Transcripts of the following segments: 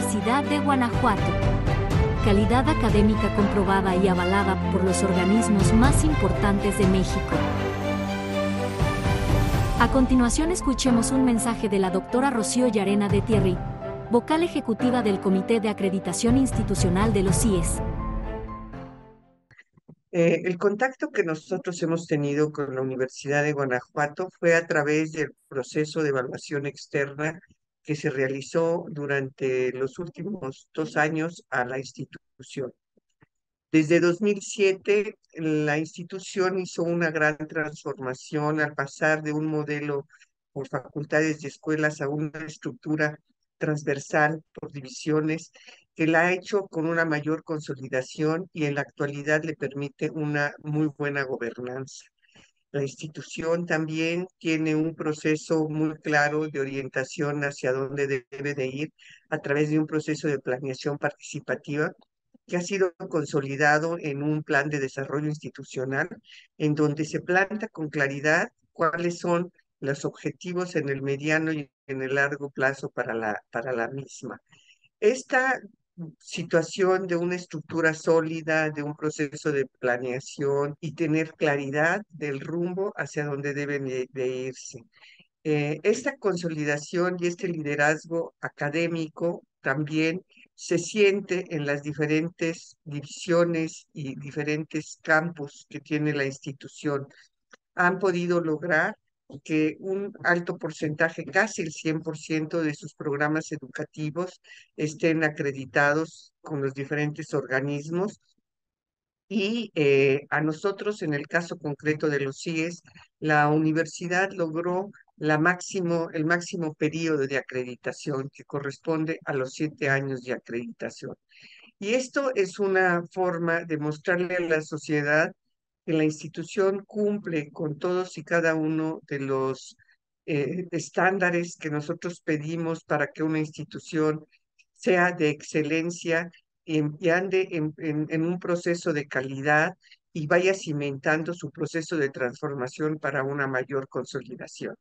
Universidad de Guanajuato. Calidad académica comprobada y avalada por los organismos más importantes de México. A continuación escuchemos un mensaje de la doctora Rocío Yarena de Thierry, vocal ejecutiva del Comité de Acreditación Institucional de los CIES. Eh, el contacto que nosotros hemos tenido con la Universidad de Guanajuato fue a través del proceso de evaluación externa que se realizó durante los últimos dos años a la institución. Desde 2007, la institución hizo una gran transformación al pasar de un modelo por facultades y escuelas a una estructura transversal por divisiones que la ha hecho con una mayor consolidación y en la actualidad le permite una muy buena gobernanza. La institución también tiene un proceso muy claro de orientación hacia dónde debe de ir a través de un proceso de planeación participativa que ha sido consolidado en un plan de desarrollo institucional en donde se planta con claridad cuáles son los objetivos en el mediano y en el largo plazo para la, para la misma. Esta situación de una estructura sólida, de un proceso de planeación y tener claridad del rumbo hacia donde deben de, irse. Eh, esta consolidación y este liderazgo académico también se siente en las diferentes divisiones y diferentes campos que tiene la institución. Han podido lograr que un alto porcentaje, casi el 100% de sus programas educativos estén acreditados con los diferentes organismos. Y eh, a nosotros, en el caso concreto de los CIES, la universidad logró el máximo periodo de acreditación que corresponde a los siete años de acreditación. Y esto es una forma de mostrarle a la sociedad que la institución cumple con todos y cada uno de los eh, estándares que nosotros pedimos para que una institución sea de excelencia y, ande en un proceso de calidad y vaya cimentando su proceso de transformación para una mayor consolidación.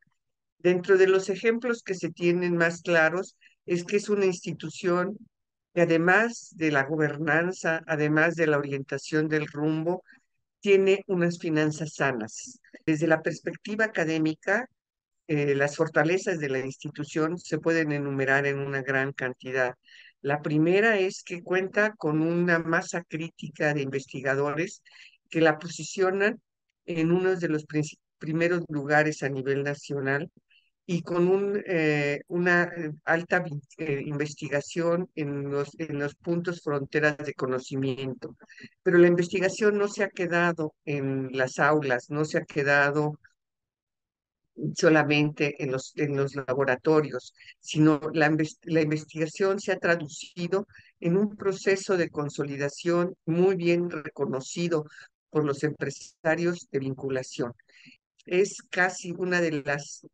Dentro de los ejemplos que se tienen más claros es que es una institución que además de la gobernanza, además de la orientación del rumbo, tiene unas finanzas sanas. Desde la perspectiva académica, eh, las fortalezas de la institución se pueden enumerar en una gran cantidad. La primera es que cuenta con una masa crítica de investigadores que la posicionan en uno de los primeros lugares a nivel nacional y con eh, una eh, alta eh, investigación en los, en los puntos fronteras de conocimiento. Pero la investigación no se ha quedado en las aulas, no se ha quedado solamente en los, en los laboratorios, sino la, la investigación se ha traducido en un proceso de consolidación muy bien reconocido por los empresarios de vinculación es casi una de las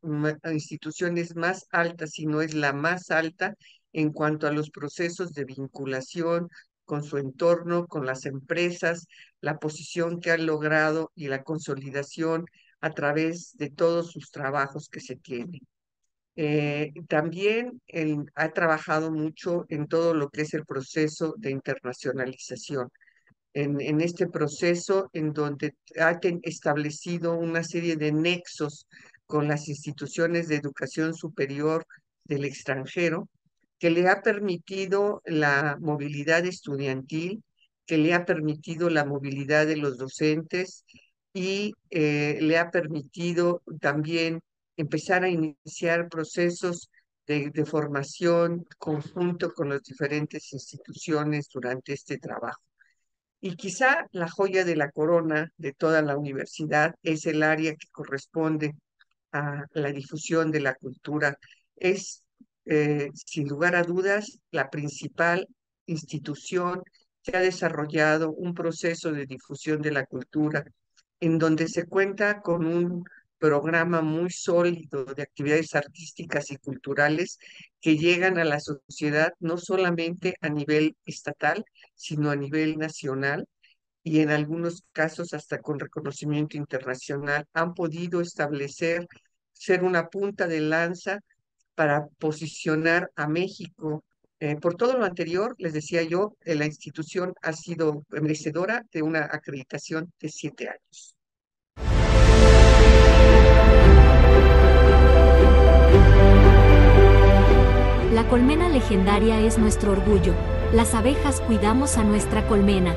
instituciones más altas, si no es la más alta, en cuanto a los procesos de vinculación con su entorno, con las empresas, la posición que han logrado y la consolidación a través de todos sus trabajos que se tienen. Eh, también ha trabajado mucho en todo lo que es el proceso de internacionalización en, este proceso en donde ha establecido una serie de nexos con las instituciones de educación superior del extranjero, que le ha permitido la movilidad estudiantil, que le ha permitido la movilidad de los docentes y eh, le ha permitido también empezar a iniciar procesos de, de, formación conjunto con las diferentes instituciones durante este trabajo. Y quizá la joya de la corona de toda la universidad es el área que corresponde a la difusión de la cultura. Es, eh, sin lugar a dudas, la principal institución que ha desarrollado un proceso de difusión de la cultura en donde se cuenta con un programa muy sólido de actividades artísticas y culturales que llegan a la sociedad no solamente a nivel estatal, sino a nivel nacional y en algunos casos hasta con reconocimiento internacional, han podido establecer, ser una punta de lanza para posicionar a México Eh, por todo lo anterior, les decía yo, eh, la institución ha sido merecedora de una acreditación de siete años. Colmena legendaria es nuestro orgullo. Las abejas cuidamos a nuestra colmena.